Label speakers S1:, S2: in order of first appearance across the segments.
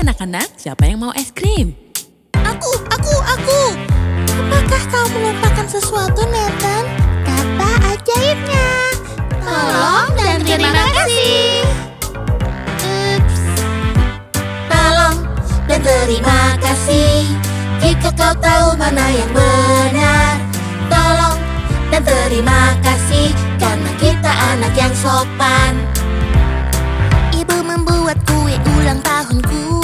S1: anak-anak, siapa yang mau es krim?
S2: Aku, aku, aku. Apakah kau melupakan sesuatu, Nathan? Kata ajaibnya. Tolong dan terima kasih. Ups.
S3: Tolong dan terima kasih Jika kau tahu mana yang benar Tolong dan terima kasih Karena kita anak yang sopan
S2: Ibu membuat kue ulang tahunku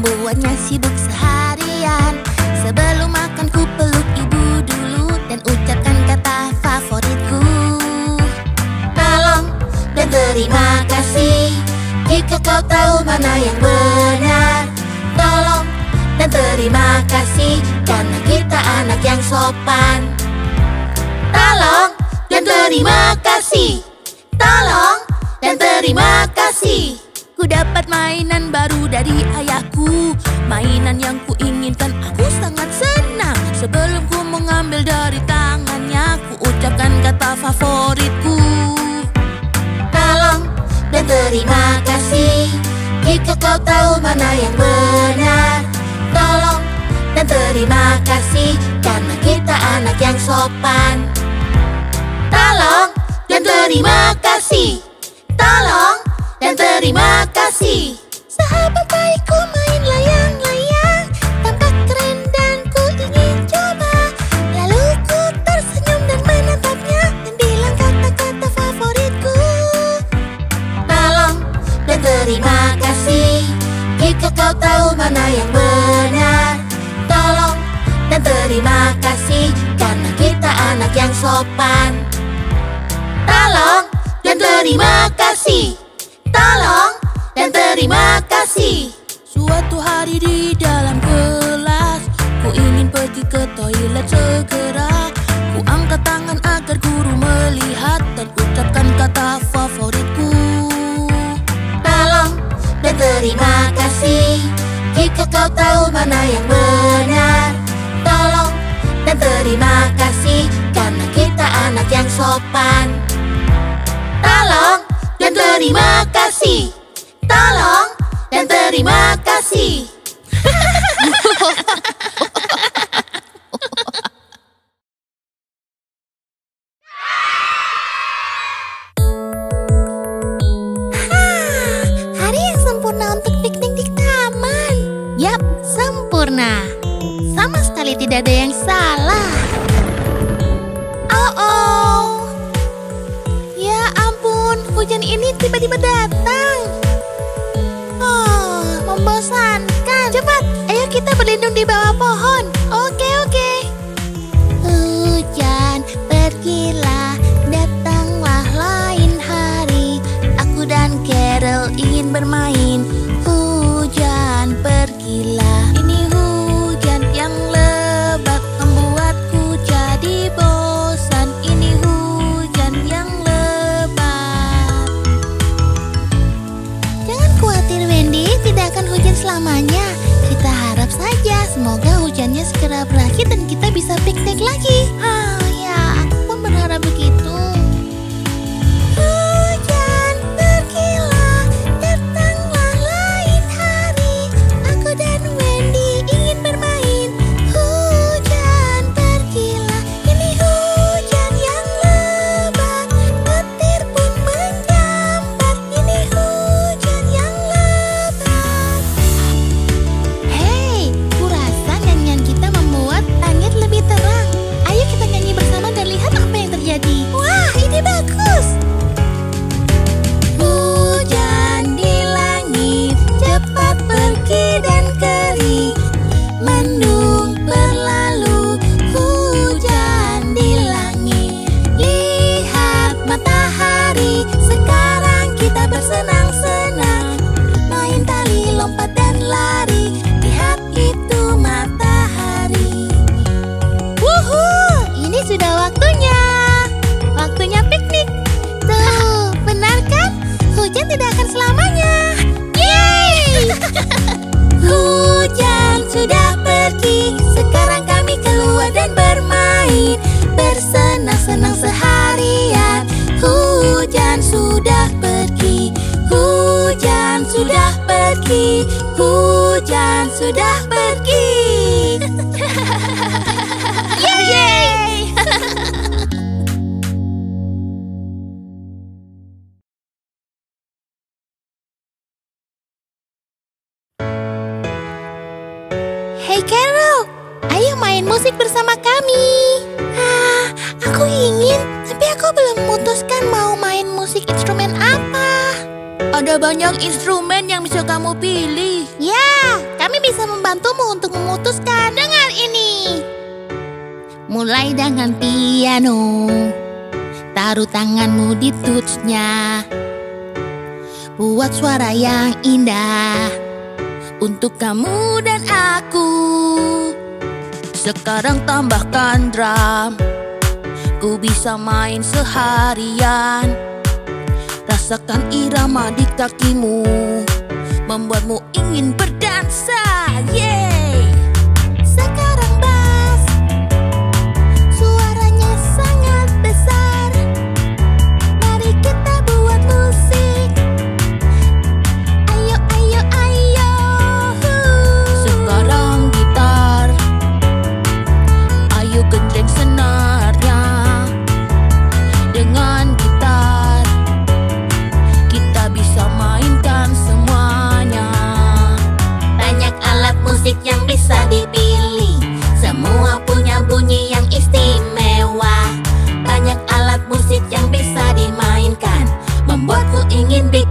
S2: Membuatnya sibuk seharian. Sebelum makan ku peluk ibu dulu Dan ucapkan kata favoritku.
S3: Tolong dan terima kasih Jika kau tahu mana yang benar. Tolong dan terima kasih Karena kita anak yang sopan. Tolong dan terima kasih. Tolong dan terima kasih
S1: dapat mainan baru dari ayahku. Mainan yang ku inginkan aku sangat senang. Sebelum ku mengambil dari tangannya Ku ucapkan kata favoritku.
S3: Tolong dan terima kasih. Jika kau tahu mana yang benar Tolong dan terima kasih. Karena kita anak yang sopan. Tolong dan terima kasih dan terima kasih.
S2: Sahabat baikku main layang-layang. Tampak keren dan ku ingin coba. Lalu ku tersenyum dan menatapnya. Dan bilang kata-kata favoritku.
S3: Tolong dan terima kasih. Jika kau tahu mana yang benar Tolong dan terima kasih. Karena kita anak yang sopan. Tolong dan terima kasih
S1: Suatu hari di dalam kelas Ku ingin pergi ke toilet segera. Ku angkat tangan agar guru melihat Dan ucapkan kata favoritku.
S3: Tolong dan terima kasih. Jika kau tahu mana yang benar Tolong dan terima kasih Karena kita anak yang sopan. Tolong dan terima kasih
S2: sempurna untuk piknik di taman. Yap, sempurna. Sama sekali tidak ada yang salah. Oh oh Ya ampun, hujan ini tiba-tiba datang. Oh, membosankan. Cepat, ayo kita berlindung di bawah pohon semoga hujannya segera berakhir dan kita bisa piknik lagi. Ah sudah pergi Hujan sudah pergi Yeay! Hey Carol, ayo main musik bersama kami
S1: Ada banyak instrumen yang bisa kamu pilih.
S2: Ya, kami bisa membantumu untuk memutuskan. dengan ini. Mulai dengan piano. Taruh tanganmu di touchnya. Buat suara yang indah. Untuk kamu dan aku.
S1: Sekarang tambahkan drum. Ku bisa main seharian. Rasakan irama di kakimu Membuatmu ingin berdansa
S3: Yeah.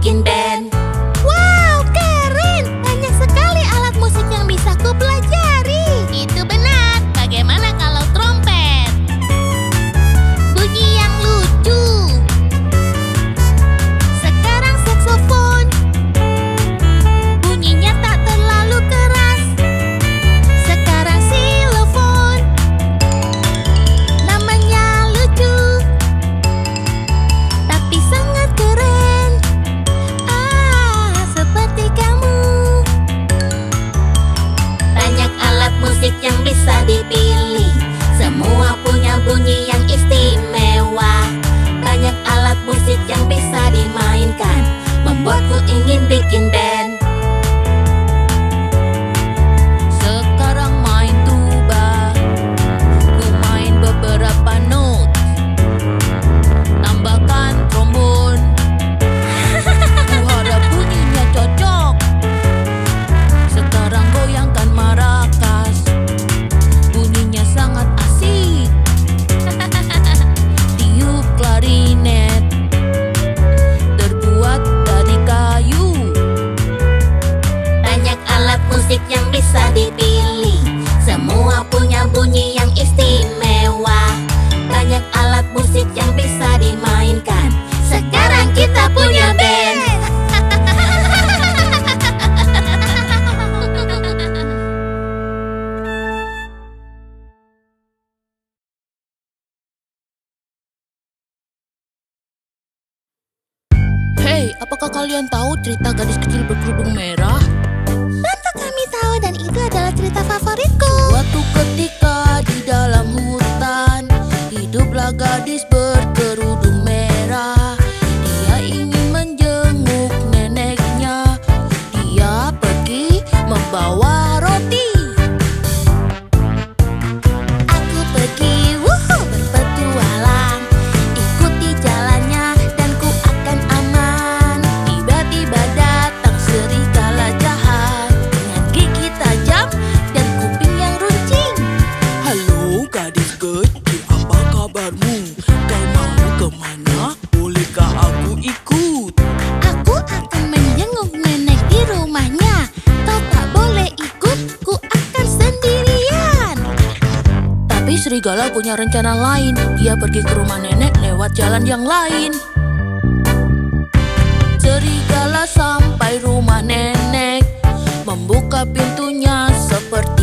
S1: looking back. kalian tahu cerita gadis kecil berkerudung merah?
S2: Tentu kami tahu dan itu adalah cerita favoritku.
S1: Suatu ketika di dalam hutan hiduplah gadis ber Galang punya rencana lain. Dia pergi ke rumah nenek lewat jalan yang lain. Serigala sampai rumah nenek, membuka pintunya seperti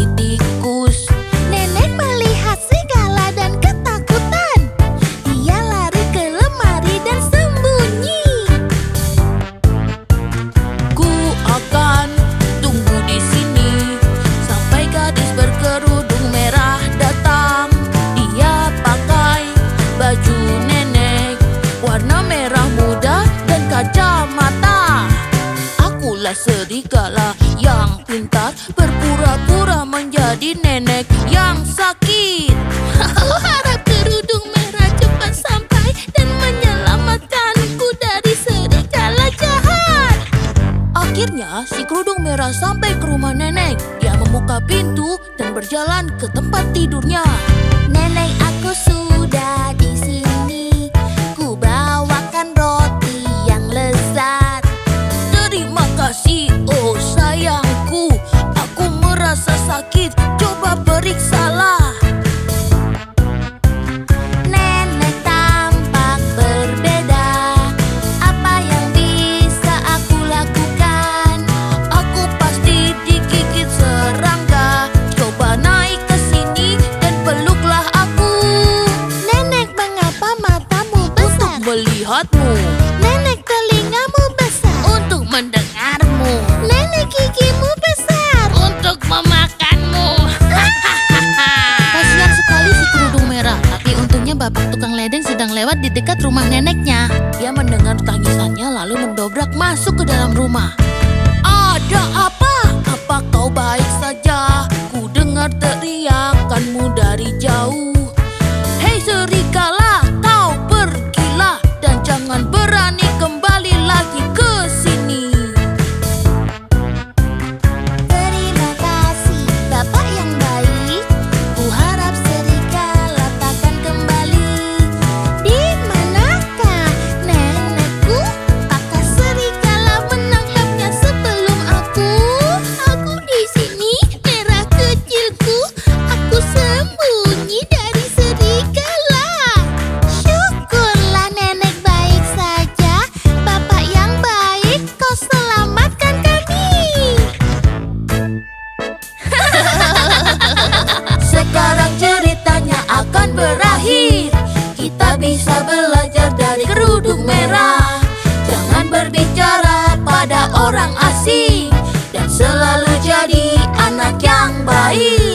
S1: Akhirnya, si kerudung merah sampai ke rumah nenek. Dia membuka pintu dan berjalan ke tempat tidurnya.
S2: Nenek, aku sudah di sini. Ku bawakan roti yang lezat.
S1: Terima kasih, oh sayangku. Aku merasa sakit. Coba periksa. lewat di dekat rumah neneknya. Dia mendengar tangisannya lalu mendobrak masuk ke dalam rumah. gedung merah. Jangan berbicara pada orang asing. Dan selalu jadi anak yang baik.